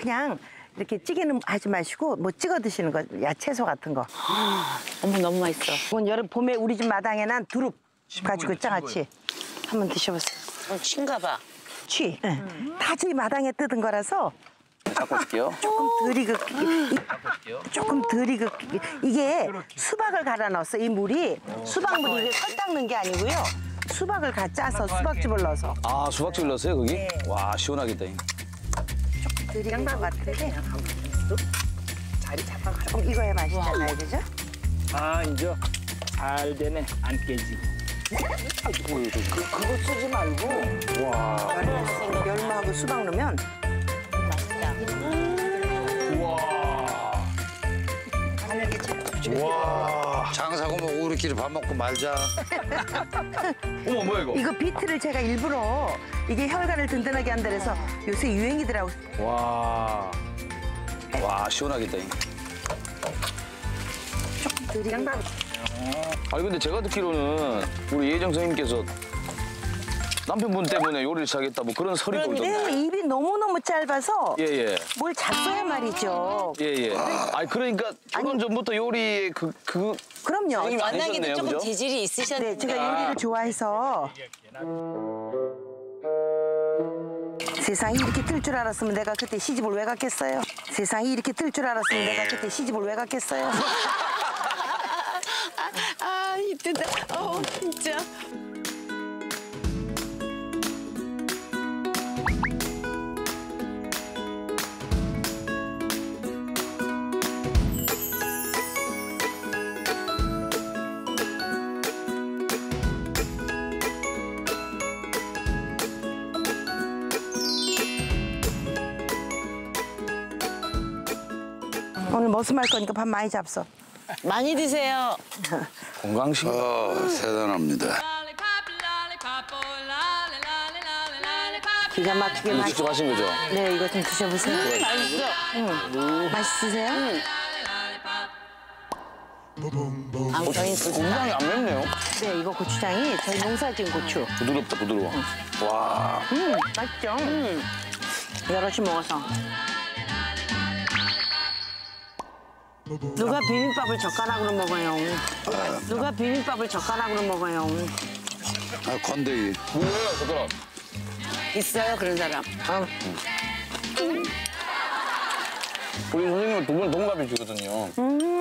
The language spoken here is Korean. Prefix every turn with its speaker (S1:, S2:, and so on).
S1: 그냥 이렇게 찌개는 하지 마시고 뭐 찍어 드시는 거 야 채소 같은 거.
S2: 어머 너무 맛있어.
S1: 이건 여름 봄에 우리 집 마당에 난 두릅 가지고 장아찌 한번 드셔보세요.
S2: 어, 친가 봐.
S1: 취. 예. 다 저희 마당에 뜯은 거라서
S3: 잡고 올게요.
S1: 조금 덜 익었기 조금 덜 익었기 이게 수박을 갈아 넣었어 이 물이 수박물이 이게 설탕 넣은 게 아니고요 수박을 가 짜서 수박즙을 넣어서
S3: 아 수박즙 넣었어요 거기? 와 시원하겠다.
S1: 익은 것 같은데. 조금 익어야 맛있잖아요 그죠?
S4: 아 이제 잘 되네 안 깨지고.
S1: 그거 쓰지 말고. 열무하고 수박 넣으면
S5: 장사고 뭐 우리끼리 밥 먹고 말자.
S3: 어머 뭐야 이거?
S1: 이거 비트를 제가 일부러 이게 혈관을 든든하게 한다 그래서 요새 유행이더라고
S3: 와. 와 시원하겠다. 잉.
S1: 덜 익은 거
S3: 아니 근데 제가 듣기로는 우리 예정 선생님께서 남편분 때문에 요리를 시작했다 뭐 그런 설이 돌던데.
S1: 네, 입이 너무너무 짧아서
S3: 예 예.
S1: 뭘 잤어야 말이죠
S3: 예예. 아니 그러니까 조금 전부터 요리에 그 그.
S1: 그럼요
S2: 만나기도 조금
S3: 그죠?
S2: 재질이
S1: 네,
S2: 있으셨는데.
S1: 제가 요리를 좋아해서 세상이 이렇게 뜰 줄 알았으면 내가 그때 시집을 왜 갔겠어요? 세상이 이렇게 뜰 줄 알았으면 내가 그때 시집을 왜 갔겠어요? 오늘 머슴할 거니까 밥 많이 잡숴.
S2: 많이 드세요.
S3: 건강식.
S5: 어, 대단합니다.
S1: 기가 막히게 맛.
S3: 직접 하신 거죠?
S1: 네, 이거 좀 드셔보세요.
S2: 맛있어.
S1: 맛있으세요?
S2: 아 저희
S3: 굉장히 안 맵네요.
S1: 네, 이거 고추장이 저희 농사지은 고추.
S3: 부드럽다 부드러워. 와.
S1: 음, 맛있죠? 음. 여럿이 먹어서. 누가 비빔밥을 젓가락으로 먹어요? 누가 비빔밥을 젓가락으로 먹어요?
S5: 아, 건더기.
S3: 뭐예요 그더라?
S2: 있어요 그런 사람.
S3: 우리 선생님은 두분 동갑이시거든요.